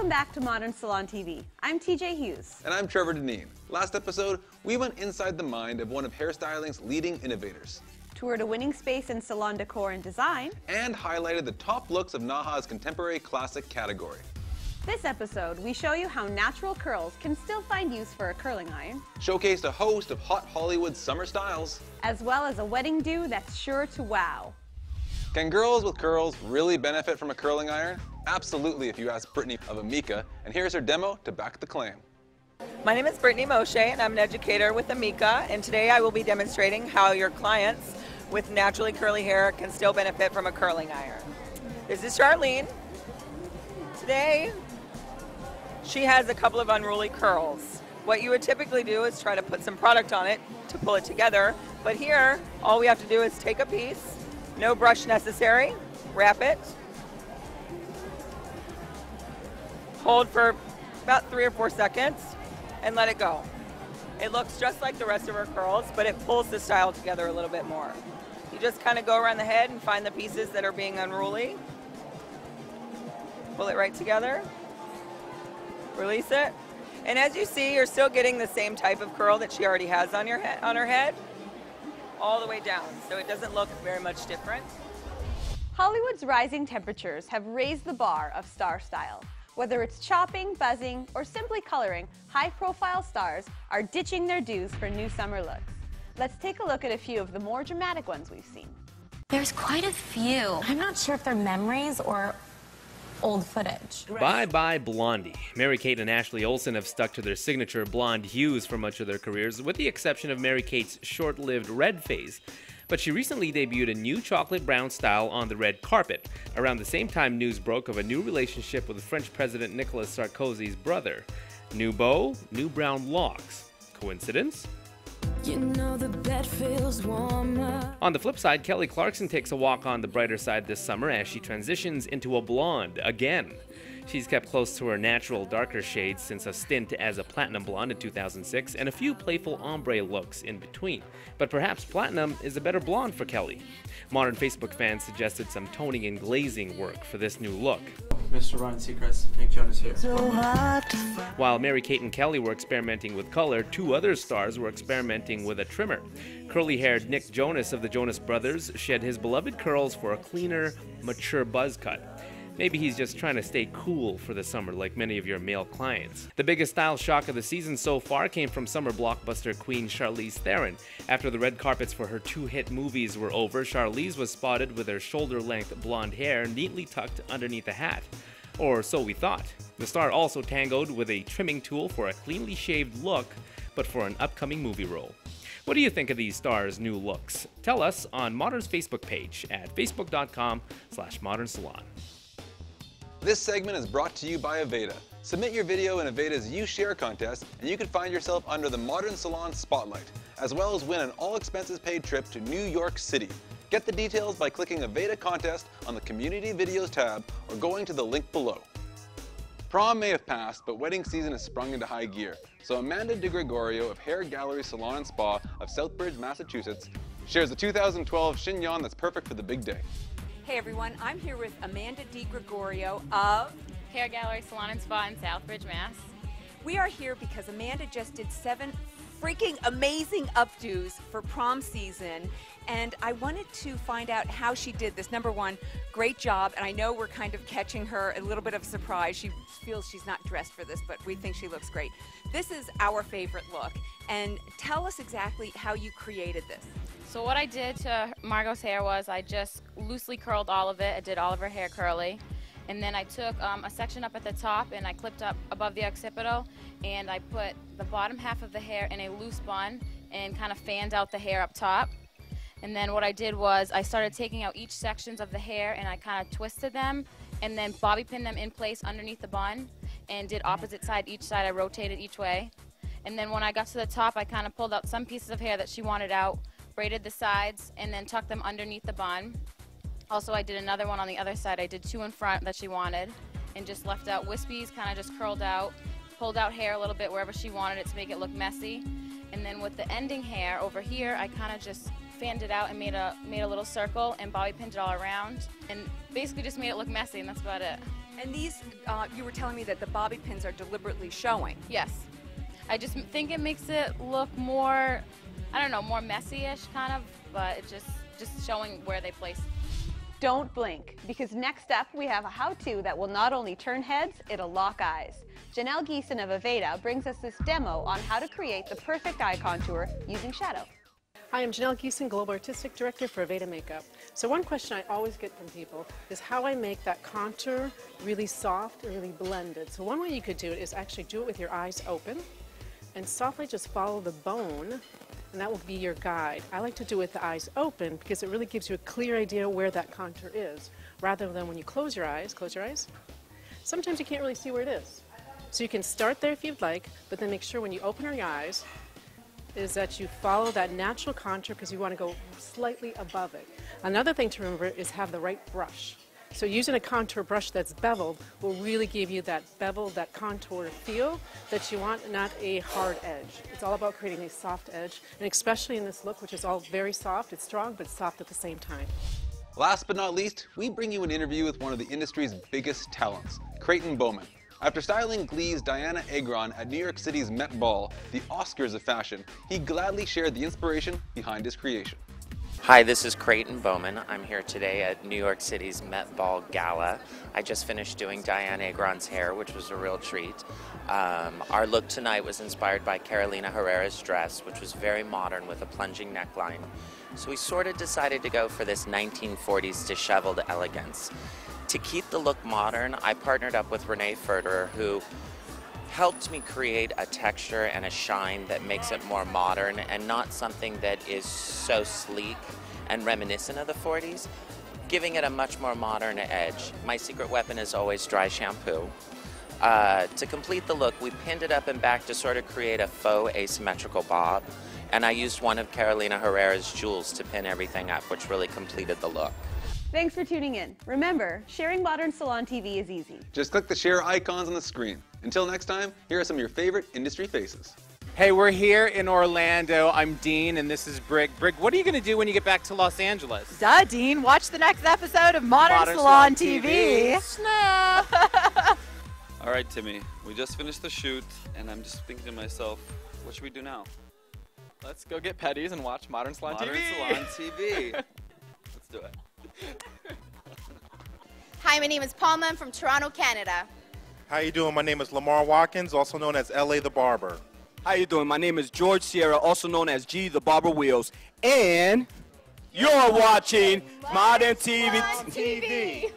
Welcome back to Modern Salon TV. I'm TJ Hughes. And I'm Trevor Deneen. Last episode, we went inside the mind of one of hairstyling's leading innovators. Toured a winning space in salon decor and design. And highlighted the top looks of NAHA's contemporary classic category. This episode, we show you how natural curls can still find use for a curling iron. Showcased a host of hot Hollywood summer styles. As well as a wedding do that's sure to wow. Can girls with curls really benefit from a curling iron? Absolutely if you ask Brittany of Amika, and here's her demo to back the claim. My name is Brittany Moshe and I'm an educator with Amika and today I will be demonstrating how your clients with naturally curly hair can still benefit from a curling iron. This is Charlene. Today she has a couple of unruly curls. What you would typically do is try to put some product on it to pull it together but here all we have to do is take a piece no brush necessary. Wrap it. Hold for about three or four seconds and let it go. It looks just like the rest of her curls, but it pulls the style together a little bit more. You just kind of go around the head and find the pieces that are being unruly. Pull it right together. Release it. And as you see, you're still getting the same type of curl that she already has on, your on her head all the way down, so it doesn't look very much different. Hollywood's rising temperatures have raised the bar of star style. Whether it's chopping, buzzing, or simply coloring, high-profile stars are ditching their dos for new summer looks. Let's take a look at a few of the more dramatic ones we've seen. There's quite a few. I'm not sure if they're memories or old footage. Bye bye Blondie. Mary Kate and Ashley Olsen have stuck to their signature blonde hues for much of their careers, with the exception of Mary Kate's short lived red phase. But she recently debuted a new chocolate brown style on the red carpet. Around the same time, news broke of a new relationship with French President Nicolas Sarkozy's brother. New beau, new brown locks. Coincidence? You know the bed feels warmer. On the flip side, Kelly Clarkson takes a walk on the brighter side this summer as she transitions into a blonde again. She's kept close to her natural darker shades since a stint as a platinum blonde in 2006 and a few playful ombre looks in between. But perhaps platinum is a better blonde for Kelly. Modern Facebook fans suggested some toning and glazing work for this new look. Mr. Ryan Seacrest, Nick Jonas here. While Mary Kate and Kelly were experimenting with color, two other stars were experimenting with a trimmer. Curly haired Nick Jonas of the Jonas Brothers shed his beloved curls for a cleaner, mature buzz cut. Maybe he's just trying to stay cool for the summer like many of your male clients. The biggest style shock of the season so far came from summer blockbuster queen Charlize Theron. After the red carpets for her two hit movies were over, Charlize was spotted with her shoulder-length blonde hair neatly tucked underneath a hat. Or so we thought. The star also tangoed with a trimming tool for a cleanly shaved look, but for an upcoming movie role. What do you think of these stars' new looks? Tell us on Modern's Facebook page at facebook.com slash modernsalon. This segment is brought to you by Aveda. Submit your video in Aveda's You Share contest, and you can find yourself under the Modern Salon Spotlight, as well as win an all expenses paid trip to New York City. Get the details by clicking Aveda Contest on the Community Videos tab or going to the link below. Prom may have passed, but wedding season has sprung into high gear. So Amanda DiGregorio of Hair Gallery Salon and Spa of Southbridge, Massachusetts, shares a 2012 chignon that's perfect for the big day. Hey everyone, I'm here with Amanda DiGregorio of Hair Gallery Salon and Spa in Southbridge, Mass. We are here because Amanda just did seven freaking amazing updos for prom season and I wanted to find out how she did this. Number one, great job, and I know we're kind of catching her a little bit of surprise. She feels she's not dressed for this, but we think she looks great. This is our favorite look, and tell us exactly how you created this. So what I did to Margot's hair was I just loosely curled all of it. I did all of her hair curly. And then I took um, a section up at the top and I clipped up above the occipital and I put the bottom half of the hair in a loose bun and kind of fanned out the hair up top. And then what I did was I started taking out each sections of the hair and I kind of twisted them and then bobby pinned them in place underneath the bun and did opposite side each side. I rotated each way. And then when I got to the top, I kind of pulled out some pieces of hair that she wanted out braided the sides, and then tucked them underneath the bun. Also, I did another one on the other side. I did two in front that she wanted, and just left out wispies, kind of just curled out, pulled out hair a little bit wherever she wanted it to make it look messy. And then with the ending hair over here, I kind of just fanned it out and made a made a little circle and bobby pinned it all around and basically just made it look messy and that's about it. And these, uh, you were telling me that the bobby pins are deliberately showing. Yes. I just think it makes it look more, I don't know, more messy-ish kind of, but it's just just showing where they place. Don't blink, because next up we have a how-to that will not only turn heads, it'll lock eyes. Janell Geason of Aveda brings us this demo on how to create the perfect eye contour using shadow. Hi, I'm Janell Geason, Global Artistic Director for Aveda Makeup. So one question I always get from people is how I make that contour really soft and really blended. So one way you could do it is actually do it with your eyes open and softly just follow the bone and that will be your guide. I like to do it with the eyes open because it really gives you a clear idea where that contour is rather than when you close your eyes, close your eyes, sometimes you can't really see where it is. So you can start there if you'd like, but then make sure when you open your eyes is that you follow that natural contour because you want to go slightly above it. Another thing to remember is have the right brush. So using a contour brush that's beveled will really give you that beveled, that contour feel that you want, not a hard edge. It's all about creating a soft edge, and especially in this look, which is all very soft. It's strong, but soft at the same time. Last but not least, we bring you an interview with one of the industry's biggest talents, Creighton Bowman. After styling Glee's Dianna Agron at New York City's Met Ball, the Oscars of fashion, he gladly shared the inspiration behind his creation. Hi, this is Creighton Bowman. I'm here today at New York City's Met Ball Gala. I just finished doing Diane Agron's hair, which was a real treat. Um, our look tonight was inspired by Carolina Herrera's dress, which was very modern with a plunging neckline. So we sort of decided to go for this 1940s disheveled elegance. To keep the look modern, I partnered up with René Furterer, who helped me create a texture and a shine that makes it more modern and not something that is so sleek and reminiscent of the 40s, giving it a much more modern edge. My secret weapon is always dry shampoo. Uh, to complete the look, we pinned it up and back to sort of create a faux asymmetrical bob, and I used one of Carolina Herrera's jewels to pin everything up, which really completed the look. Thanks for tuning in. Remember, sharing Modern Salon TV is easy. Just click the share icons on the screen. Until next time, here are some of your favorite industry faces. Hey, we're here in Orlando. I'm Dean, and this is Brig. Brig, what are you going to do when you get back to Los Angeles? Duh, Dean. Watch the next episode of Modern, Modern Salon, Salon TV. TV. Snap! All right, Timmy, we just finished the shoot, and I'm just thinking to myself, what should we do now? Let's go get petties and watch Modern Salon Modern TV. Salon TV. Let's do it. Hi, my name is Palma. I'm from Toronto, Canada. How you doing? My name is Lamar Watkins, also known as LA the Barber. How you doing? My name is George Sierra, also known as G the Barber Wheels, and you're watching Modern TV. TV.